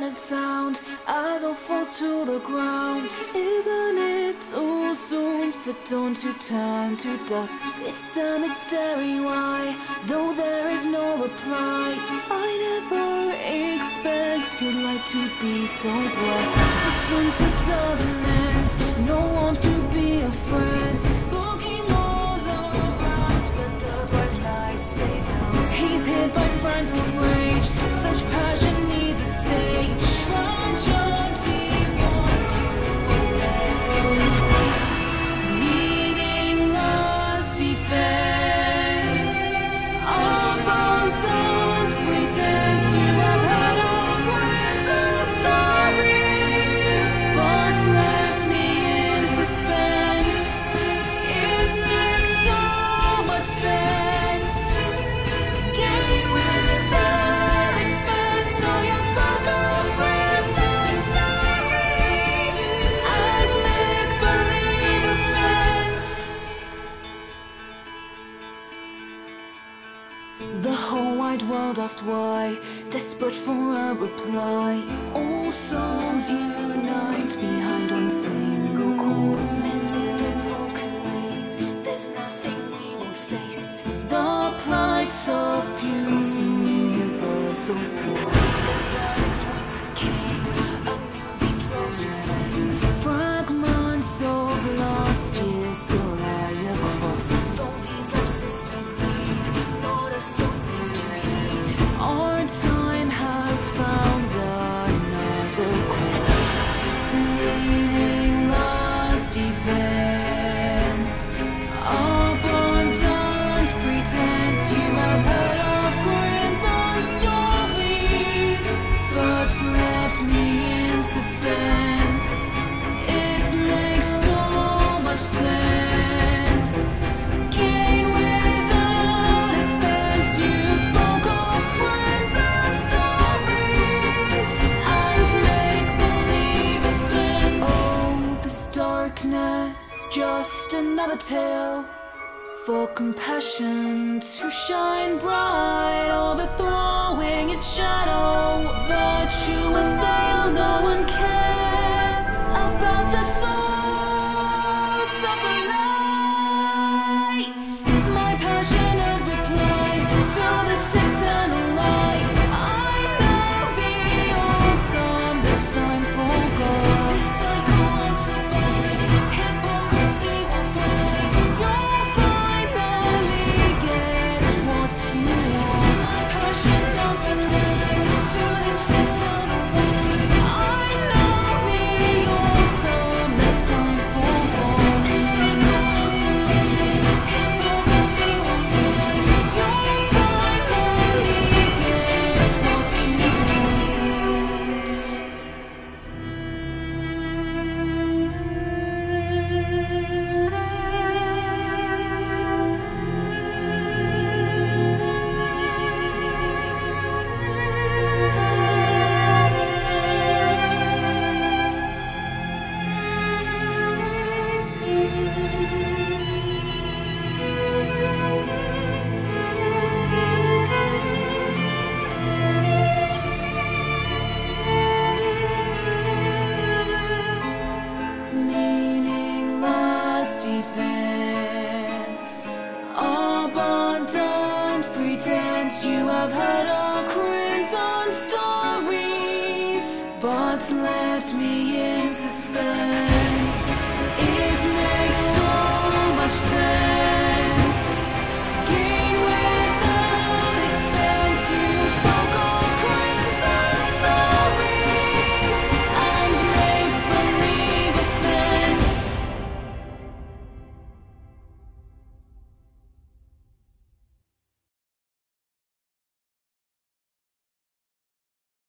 disjointed sound as all falls to the ground. Isn't it too soon for dawn to turn to dust? It's a mystery why, though there is no reply. I never expected life to be so blessed. This winter doesn't end, no one to be a friend. Looking all around, but the bright light stays out. He's hit by frantic world asked why, desperate for a reply. All souls unite behind one single cause. Mending the broken ways, there's nothing we won't face. The plights of few seem universal. Oh, just another tale for compassion to shine bright, overthrowing its shadow. Virtuous veil, no of crimson